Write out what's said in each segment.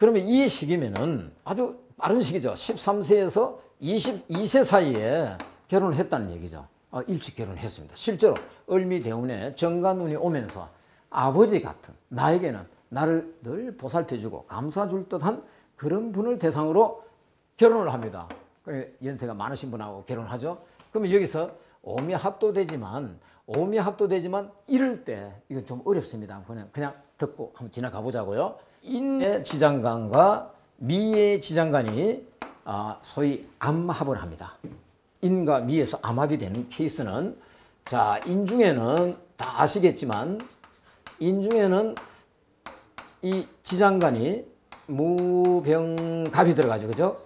그러면 이 시기면은 아주 빠른 시기죠. 13세에서 22세 사이에 결혼을 했다는 얘기죠. 아, 일찍 결혼했습니다. 실제로 을미 대운에 정관운이 오면서 아버지 같은 나에게는 나를 늘 보살펴주고 감싸줄 듯한 그런 분을 대상으로 결혼을 합니다. 연세가 많으신 분하고 결혼하죠. 그러면 여기서 오미 합도 되지만 오미 합도 되지만 이럴 때 이건 좀 어렵습니다. 그냥 그냥 듣고 한번 지나가 보자고요. 인의 지장간과 미의 지장간이 아, 소위 암합을 합니다. 인과 미에서 암합이 되는 케이스는 자 인중에는 다 아시겠지만 인중에는 이 지장간이 무병갑이 들어가죠. 그죠?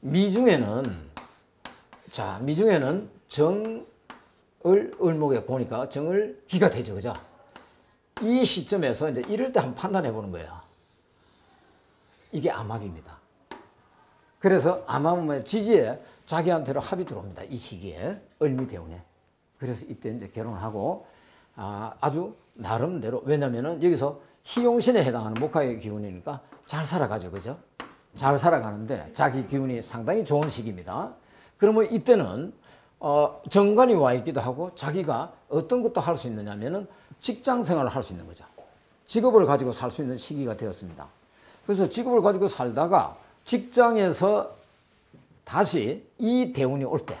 미중에는 자 미중에는 정을 을목에 보니까 정을 기가 되죠. 그죠? 이 시점에서 이제 이럴 때 한번 판단해 보는 거예요. 이게 암합입니다. 그래서 암합은 지지에 자기한테로 합이 들어옵니다. 이 시기에 을미 대운에. 그래서 이때 이제 결혼을 하고 아, 아주 나름대로 왜냐면은 여기서 희용신에 해당하는 목화의 기운이니까 잘 살아가죠. 그죠? 잘 살아가는데 자기 기운이 상당히 좋은 시기입니다. 그러면 이때는 어, 정관이 와 있기도 하고 자기가 어떤 것도 할 수 있느냐면은 직장 생활을 할 수 있는 거죠. 직업을 가지고 살 수 있는 시기가 되었습니다. 그래서 직업을 가지고 살다가 직장에서 다시 이 대운이 올 때,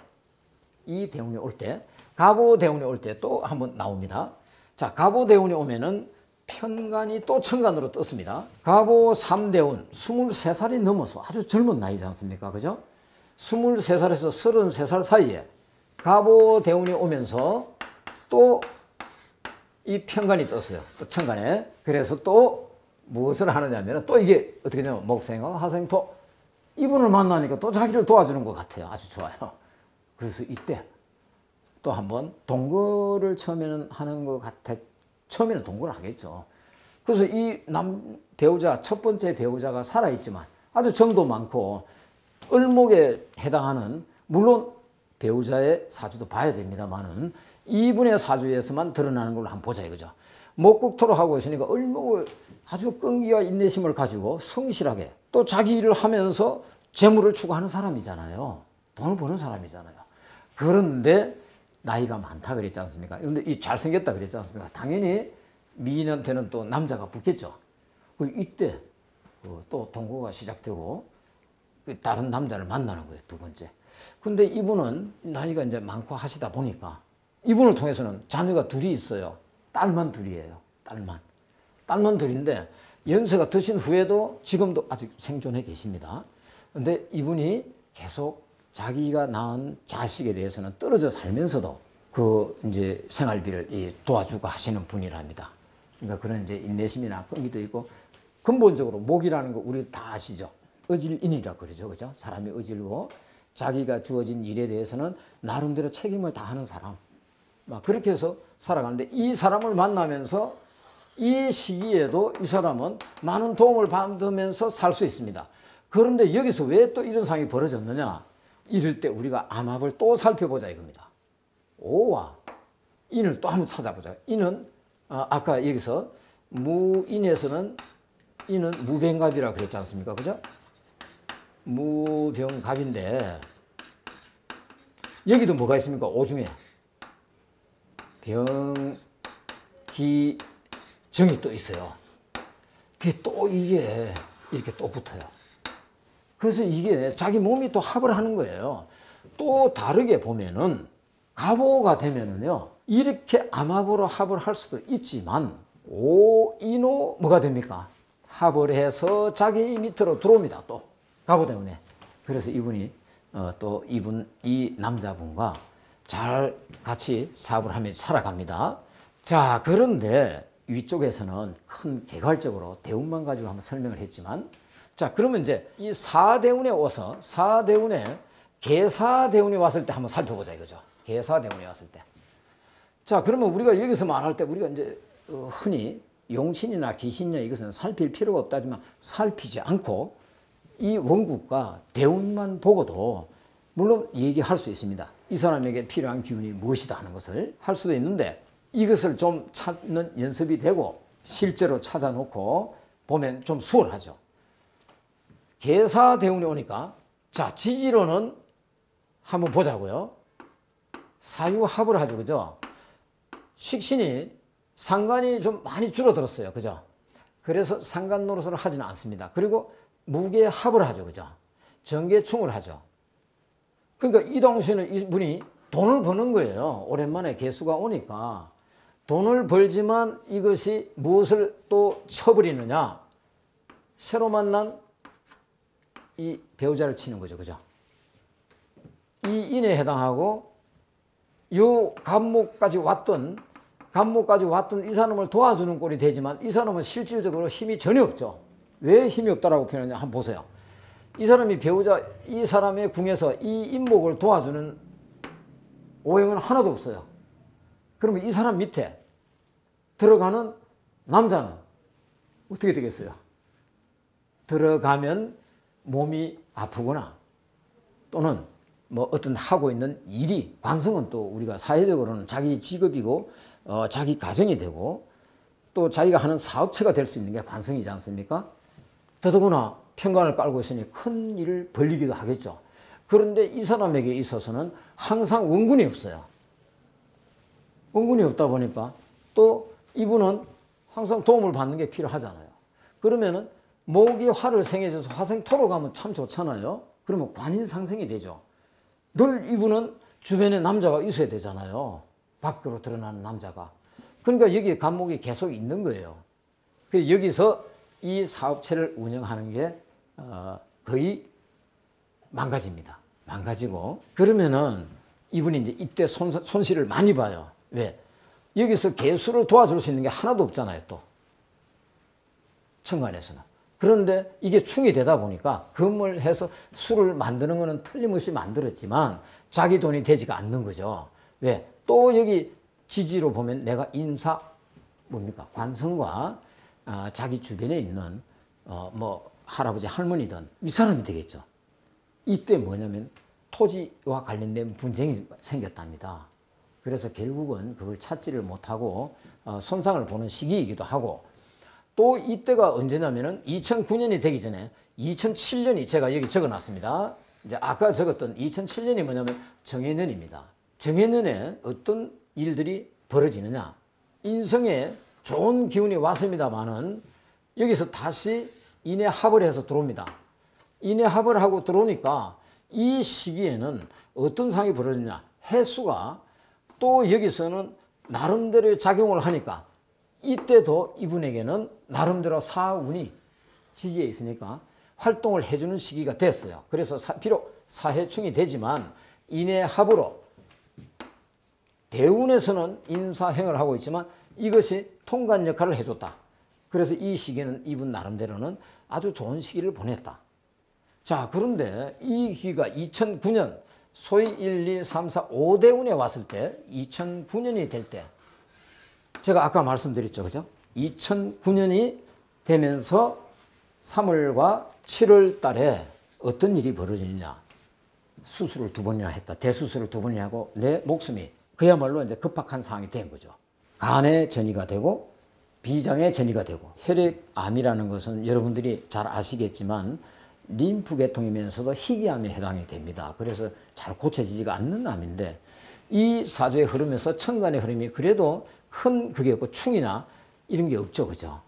이 대운이 올 때, 가보 대운이 올 때 또 한번 나옵니다. 자, 가보 대운이 오면은 편간이 또 천간으로 떴습니다. 가보 3대운 23살이 넘어서 아주 젊은 나이지 않습니까? 그죠? 23살에서 33살 사이에 가보 대운이 오면서 또 이 편간이 떴어요. 또 천간에. 그래서 또 무엇을 하느냐면 또 이게 어떻게 되냐면 목생과 화생토 이분을 만나니까 또 자기를 도와주는 것 같아요. 아주 좋아요. 그래서 이때 또 한번 동거를 처음에는 하는 것 같아. 처음에는 동거를 하겠죠. 그래서 이 남 배우자, 첫 번째 배우자가 살아있지만 아주 정도 많고 을목에 해당하는 물론 배우자의 사주도 봐야 됩니다만은 이분의 사주에서만 드러나는 걸로 한번 보자 이거죠. 목국토로 하고 있으니까 을목을 아주 끈기와 인내심을 가지고 성실하게 또 자기 일을 하면서 재물을 추구하는 사람이잖아요. 돈을 버는 사람이잖아요. 그런데 나이가 많다 그랬지 않습니까? 그런데 이 잘생겼다 그랬지 않습니까? 당연히 미인한테는 또 남자가 붙겠죠. 그 이때 그또 동거가 시작되고 그 다른 남자를 만나는 거예요. 두 번째. 근데 이분은 나이가 이제 많고 하시다 보니까 이분을 통해서는 자녀가 둘이 있어요. 딸만 둘이에요. 딸만. 딸만 둘인데 연세가 드신 후에도 지금도 아직 생존해 계십니다. 근데 이분이 계속 자기가 낳은 자식에 대해서는 떨어져 살면서도 그 이제 생활비를 도와주고 하시는 분이랍니다. 그러니까 그런 이제 인내심이나 끈기도 있고 근본적으로 목이라는 거 우리 다 아시죠? 의질인이라 그러죠. 그죠? 사람이 의질고 자기가 주어진 일에 대해서는 나름대로 책임을 다하는 사람. 막 그렇게 해서 살아가는데 이 사람을 만나면서 이 시기에도 이 사람은 많은 도움을 받으면서 살 수 있습니다. 그런데 여기서 왜 또 이런 상황이 벌어졌느냐? 이럴 때 우리가 암합을 또 살펴보자 이겁니다. 오와 인을 또 한번 찾아보자. 인은 아, 아까 여기서 무인에서는 인은 무병갑이라 그랬지 않습니까? 그죠? 무병갑인데 여기도 뭐가 있습니까? 오중에 병, 기, 정이 또 있어요. 그게 또 이게 이렇게 또 붙어요. 그래서 이게 자기 몸이 또 합을 하는 거예요. 또 다르게 보면은 가보가 되면은요 이렇게 암합으로 합을 할 수도 있지만 오인호 뭐가 됩니까? 합을 해서 자기 밑으로 들어옵니다. 또 가보 때문에 그래서 이분이 어, 또 이분 이 남자분과 잘 같이 사업을 하며 살아갑니다. 자 그런데 위쪽에서는 큰 개괄적으로 대운만 가지고 한번 설명을 했지만 자 그러면 이제 이 사대운에 와서 사대운에 개사대운이 왔을 때 한번 살펴보자 이거죠. 개사대운이 왔을 때. 자 그러면 우리가 여기서 말할 때 우리가 이제 어, 흔히 용신이나 귀신이나 이것은 살필 필요가 없다지만 살피지 않고 이 원국과 대운만 보고도 물론 얘기할 수 있습니다. 이 사람에게 필요한 기운이 무엇이다 하는 것을 할 수도 있는데 이것을 좀 찾는 연습이 되고 실제로 찾아놓고 보면 좀 수월하죠. 계사 대운이 오니까 자 지지로는 한번 보자고요. 사유합을 하죠, 그죠? 식신이 상관이 좀 많이 줄어들었어요, 그죠? 그래서 상관 노릇을 하지는 않습니다. 그리고 무게합을 하죠, 그죠? 정계충을 하죠. 그러니까 이동수는 이분이 돈을 버는 거예요. 오랜만에 개수가 오니까 돈을 벌지만 이것이 무엇을 또 쳐버리느냐? 새로 만난 이 배우자를 치는 거죠. 그죠? 이 인에 해당하고 요 감목까지 왔던 감목까지 왔던 이 사람을 도와주는 꼴이 되지만 이 사람은 실질적으로 힘이 전혀 없죠. 왜 힘이 없다라고 표현하냐 한번 보세요. 이 사람이 배우자 이 사람의 궁에서 이 인목을 도와주는 오행은 하나도 없어요. 그러면 이 사람 밑에 들어가는 남자는 어떻게 되겠어요? 들어가면 몸이 아프거나 또는 뭐 어떤 하고 있는 일이 관성은 또 우리가 사회적으로는 자기 직업이고 어, 자기 가정이 되고 또 자기가 하는 사업체가 될 수 있는 게 관성이지 않습니까? 더더구나 평관을 깔고 있으니 큰 일을 벌리기도 하겠죠. 그런데 이 사람에게 있어서는 항상 원군이 없어요. 원군이 없다 보니까 또 이분은 항상 도움을 받는 게 필요하잖아요. 그러면은 목이 화를 생해줘서 화생토로 가면 참 좋잖아요. 그러면 관인상생이 되죠. 늘 이분은 주변에 남자가 있어야 되잖아요. 밖으로 드러나는 남자가. 그러니까 여기에 감목이 계속 있는 거예요. 그 여기서 이 사업체를 운영하는 게 어, 거의 망가집니다. 망가지고 그러면은 이분이 이제 이때 손, 손실을 많이 봐요. 왜? 여기서 개수를 도와줄 수 있는 게 하나도 없잖아요. 또 천간에서는. 그런데 이게 충이 되다 보니까 금을 해서 술을 만드는 거는 틀림없이 만들었지만 자기 돈이 되지가 않는 거죠. 왜? 또 여기 지지로 보면 내가 인사 뭡니까? 관성과 아, 자기 주변에 있는 어, 뭐 할아버지 할머니든 이 사람이 되겠죠. 이때 뭐냐면 토지와 관련된 분쟁이 생겼답니다. 그래서 결국은 그걸 찾지를 못하고 어, 손상을 보는 시기이기도 하고 또 이때가 언제냐면은 2009년이 되기 전에 2007년이 제가 여기 적어 놨습니다. 이제 아까 적었던 2007년이 뭐냐면 정해년입니다. 정해년에 어떤 일들이 벌어지느냐. 인성에 좋은 기운이 왔습니다만은 여기서 다시 인해 합을 해서 들어옵니다. 인해 합을 하고 들어오니까 이 시기에는 어떤 상이 벌어지냐. 해수가 또 여기서는 나름대로 작용을 하니까 이때도 이분에게는 나름대로 사운이 지지에 있으니까 활동을 해주는 시기가 됐어요. 그래서 사, 비록 사해충이 되지만 인해합으로 대운에서는 인사행을 하고 있지만 이것이 통관 역할을 해줬다. 그래서 이 시기는 이분 나름대로는 아주 좋은 시기를 보냈다. 자, 그런데 이 기가 2009년 소위 1, 2, 3, 4, 5대 운에 왔을 때 2009년이 될 때 제가 아까 말씀드렸죠. 그죠? 2009년이 되면서 3월과 7월 달에 어떤 일이 벌어지느냐. 수술을 두 번이나 했다. 대수술을 두 번이나 하고 내 목숨이 그야말로 이제 급박한 상황이 된 거죠. 간의 전이가 되고 비장의 전이가 되고 혈액암이라는 것은 여러분들이 잘 아시겠지만 림프 계통이면서도 희귀암에 해당이 됩니다. 그래서 잘 고쳐지지가 않는 암인데 이 사주의 흐름에서 천간의 흐름이 그래도 큰 그게 없고 충이나 이런 게 없죠. 그죠?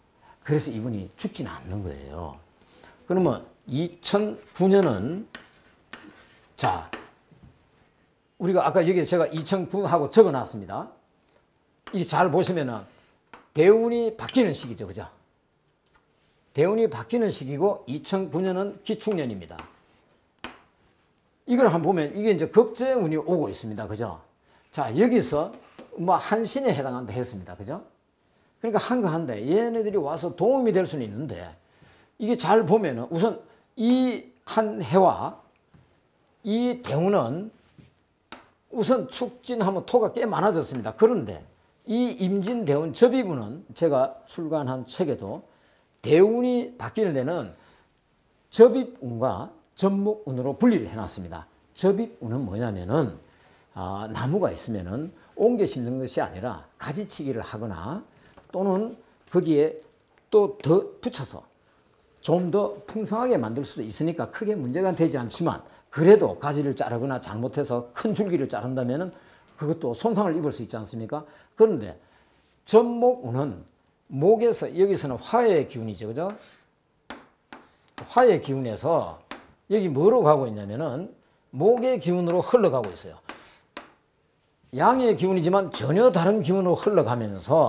그래서 이분이 죽지는 않는 거예요. 그러면 2009년은 자 우리가 아까 여기 제가 2009하고 적어 놨습니다. 이 잘 보시면은 대운이 바뀌는 시기죠. 그죠? 대운이 바뀌는 시기고 2009년은 기축년입니다. 이걸 한번 보면 이게 이제 급제운이 오고 있습니다. 그죠? 자, 여기서 뭐 한신에 해당한다 했습니다. 그죠? 그러니까 한가한데 얘네들이 와서 도움이 될 수는 있는데 이게 잘 보면은 우선 이 한 해와 이 대운은 우선 축진하면 토가 꽤 많아졌습니다. 그런데 이 임진 대운 접이분은 제가 출간한 책에도 대운이 바뀌는 데는 접입운과 접목운으로 분리를 해놨습니다. 접입운은 뭐냐면은 아, 나무가 있으면은 옮겨 심는 것이 아니라 가지치기를 하거나 또는 거기에 또 더 붙여서 좀 더 풍성하게 만들 수도 있으니까 크게 문제가 되지 않지만 그래도 가지를 자르거나 잘못해서 큰 줄기를 자른다면은 그것도 손상을 입을 수 있지 않습니까? 그런데 전목운은 목에서 여기서는 화의 기운이죠. 그죠? 화의 기운에서 여기 뭐로 가고 있냐면은 목의 기운으로 흘러가고 있어요. 양의 기운이지만 전혀 다른 기운으로 흘러가면서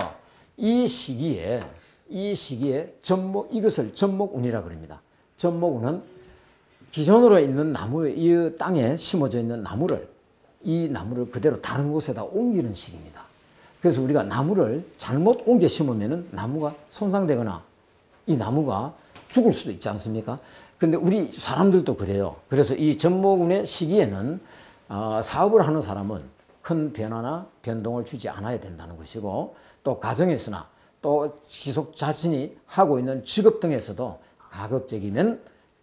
이 시기에 이 시기에 전목 이것을 전목운이라 그럽니다. 전목운은 기존으로 있는 나무 이 땅에 심어져 있는 나무를 이 나무를 그대로 다른 곳에다 옮기는 시기입니다. 그래서 우리가 나무를 잘못 옮겨 심으면 나무가 손상되거나 이 나무가 죽을 수도 있지 않습니까? 근데 우리 사람들도 그래요. 그래서 이 전목운의 시기에는 어, 사업을 하는 사람은 큰 변화나 변동을 주지 않아야 된다는 것이고 또 가정에서나 또 지속 자신이 하고 있는 직업 등에서도 가급적이면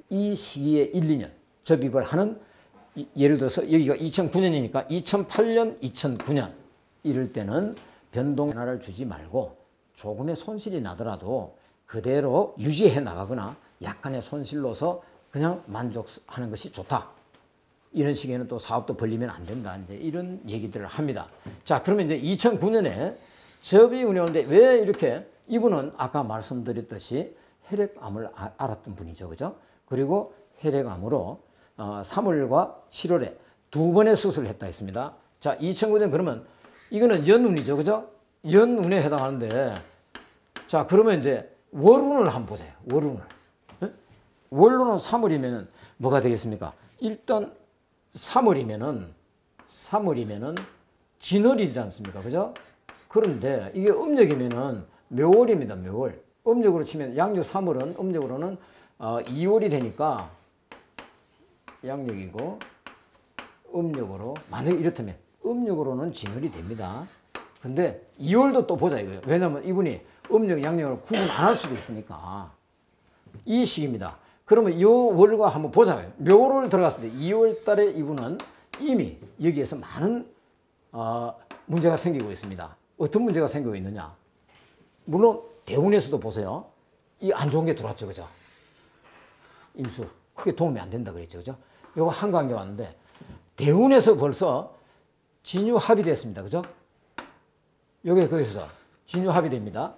이 시기에 1, 2년 접입을 하는 예를 들어서 여기가 2009년이니까 2008년, 2009년 이럴 때는 변동 변화를 주지 말고 조금의 손실이 나더라도 그대로 유지해 나가거나 약간의 손실로서 그냥 만족하는 것이 좋다. 이런 식에는 또 사업도 벌리면 안 된다. 이제 이런 얘기들을 합니다. 자, 그러면 이제 2009년에 접이 운이 오는데 왜 이렇게 이분은 아까 말씀드렸듯이 혈액암을 아, 알았던 분이죠. 그죠? 그리고 혈액암으로 어, 3월과 7월에 두 번의 수술을 했다 했습니다. 자, 2009년 그러면 이거는 연운이죠. 그죠? 연운에 해당하는데 자, 그러면 이제 월운을 한번 보세요. 월운을. 네? 월운은 3월이면 뭐가 되겠습니까? 일단 3월이면은 3월이면은 진월이지 않습니까? 그죠? 그런데 이게 음력이면은 묘월입니다. 묘월. 음력으로 치면 양력 3월은 음력으로는 어, 2월이 되니까 양력이고 음력으로 만약에 이렇다면 음력으로는 진월이 됩니다. 근데 2월도 또 보자 이거예요. 왜냐면 이분이 음력 양력을 구분 안 할 수도 있으니까 이 시기입니다. 그러면 이 월과 한번 보자고요. 묘월 들어갔을 때 2월 달에 이분은 이미 여기에서 많은 어, 문제가 생기고 있습니다. 어떤 문제가 생기고 있느냐? 물론 대운에서도 보세요. 이 안 좋은 게 들어왔죠. 그죠? 임수. 크게 도움이 안 된다 그랬죠. 그죠? 요거 한강에 왔는데 대운에서 벌써 진유 합의됐습니다. 그죠? 요게 거기서 진유 합의됩니다.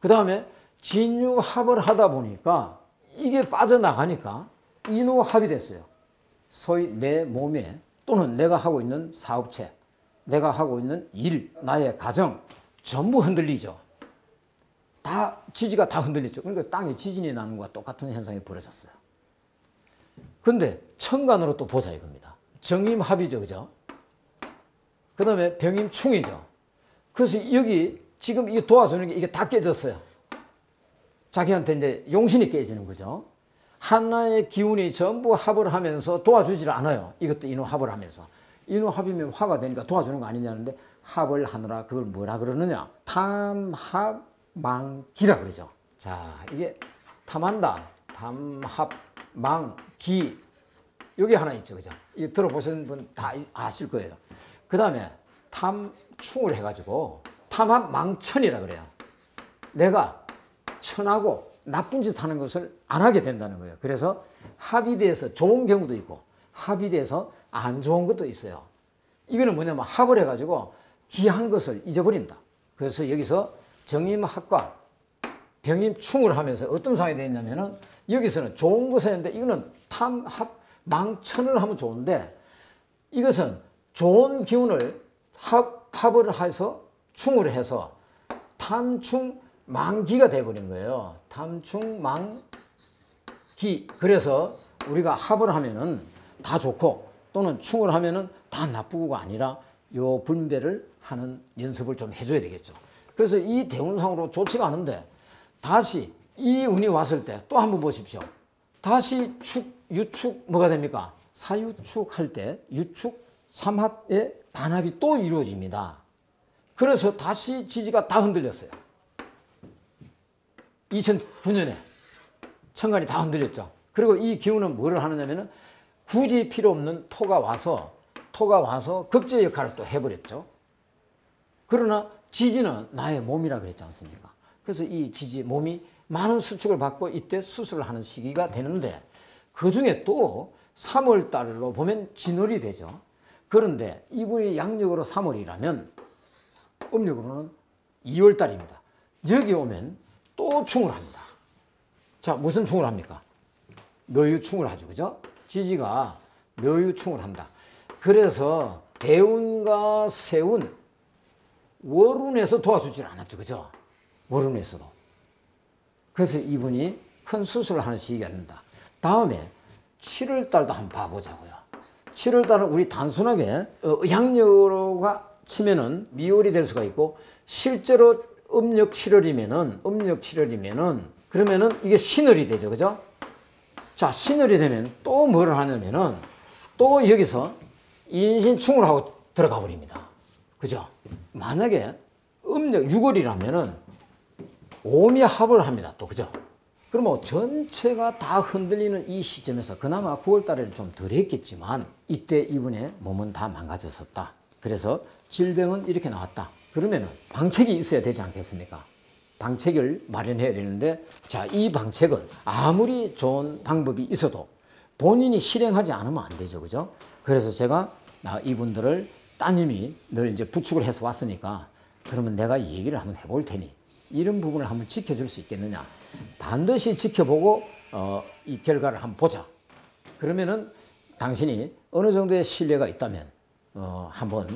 그 다음에 진유 합을 하다 보니까 이게 빠져나가니까 인후 합의됐어요. 소위 내 몸에 또는 내가 하고 있는 사업체, 내가 하고 있는 일, 나의 가정 전부 흔들리죠. 다 지지가 다 흔들리죠. 그러니까 땅에 지진이 나는 것과 똑같은 현상이 벌어졌어요. 근데 천간으로 또 보자 이겁니다. 정임합이죠. 그죠? 그 다음에 병임충이죠. 그래서 여기 지금 이 도와주는 게 이게 다 깨졌어요. 자기한테 이제 용신이 깨지는 거죠. 하나의 기운이 전부 합을 하면서 도와주질 않아요. 이것도 인후 합을 하면서. 인후 합이면 화가 되니까 도와주는 거 아니냐는데 합을 하느라 그걸 뭐라 그러느냐. 탐합망기라 그러죠. 자, 이게 탐한다. 탐합 망 기. 여기 하나 있죠. 그죠? 이 들어보신 분 다 아실 거예요. 그 다음에 탐충을 해가지고 탐합 망천이라 그래요. 내가 천하고 나쁜 짓 하는 것을 안 하게 된다는 거예요. 그래서 합의돼서 좋은 경우도 있고 합의돼서 안 좋은 것도 있어요. 이거는 뭐냐면 합을 해가지고 귀한 것을 잊어버린다. 그래서 여기서 정임합과 병임충을 하면서 어떤 상황이 되냐면은 여기서는 좋은 것을 했는데 이거는 탐합 망천을 하면 좋은데 이것은 좋은 기운을 합, 합을 해서 충을 해서 탐충 망기가 돼버린 거예요. 탐충 망기. 그래서 우리가 합을 하면은 다 좋고 또는 충을 하면은 다 나쁘고가 아니라 요 분배를 하는 연습을 좀 해줘야 되겠죠. 그래서 이 대운상으로 좋지가 않은데 다시 이 운이 왔을 때 또 한번 보십시오. 다시 축, 유축 뭐가 됩니까? 사유축 할 때 유축 삼합의 반합이 또 이루어집니다. 그래서 다시 지지가 다 흔들렸어요. 2009년에 천간이 다 흔들렸죠. 그리고 이 기운은 뭐를 하느냐면은 굳이 필요 없는 토가 와서 토가 와서 급제 역할을 또 해버렸죠. 그러나 지지는 나의 몸이라 그랬지 않습니까? 그래서 이 지지 몸이 많은 수축을 받고 이때 수술을 하는 시기가 되는데 그 중에 또 3월 달로 보면 진월이 되죠. 그런데 이분이 양력으로 3월이라면 음력으로는 2월 달입니다. 여기 오면 또 충을 합니다. 자, 무슨 충을 합니까? 묘유충을 하죠. 그죠? 지지가 묘유충을 한다. 그래서 대운과 세운 월운에서 도와주질 않았죠. 그죠? 월운에서도. 그래서 이분이 큰 수술을 하는 시기가 된다. 다음에 7월 달도 한번 봐보자고요. 7월 달은 우리 단순하게 어, 양력으로가 치면은 미월이 될 수가 있고 실제로 음력 7월이면은 음력 7월이면은 그러면은 이게 신월이 되죠. 그죠? 자, 신월이 되면 또 뭐를 하냐면은 또 여기서 인신충을 하고 들어가 버립니다. 그죠? 만약에 음력 6월이라면은 오미 합을 합니다. 또 그죠? 그러면 전체가 다 흔들리는 이 시점에서 그나마 9월 달에는 좀 덜 했겠지만 이때 이분의 몸은 다 망가졌었다. 그래서 질병은 이렇게 나왔다. 그러면은 방책이 있어야 되지 않겠습니까? 방책을 마련해야 되는데 자, 이 방책은 아무리 좋은 방법이 있어도 본인이 실행하지 않으면 안 되죠. 그죠? 그래서 제가 아, 이분들을 따님이 늘 이제 부축을 해서 왔으니까 그러면 내가 얘기를 한번 해볼 테니 이런 부분을 한번 지켜줄 수 있겠느냐. 반드시 지켜보고 어, 이 결과를 한번 보자. 그러면은 당신이 어느 정도의 신뢰가 있다면 어, 한번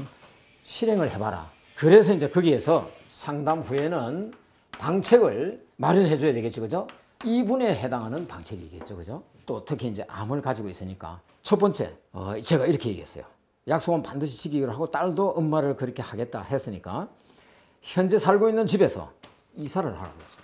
실행을 해봐라. 그래서 이제 거기에서 상담 후에는 방책을 마련해 줘야 되겠죠. 그죠? 이분에 해당하는 방책이겠죠. 그죠? 또 특히 이제 암을 가지고 있으니까 첫 번째, 어, 제가 이렇게 얘기했어요. 약속은 반드시 지키기로 하고 딸도 엄마를 그렇게 하겠다 했으니까 현재 살고 있는 집에서 이사를 하라고 했습니다.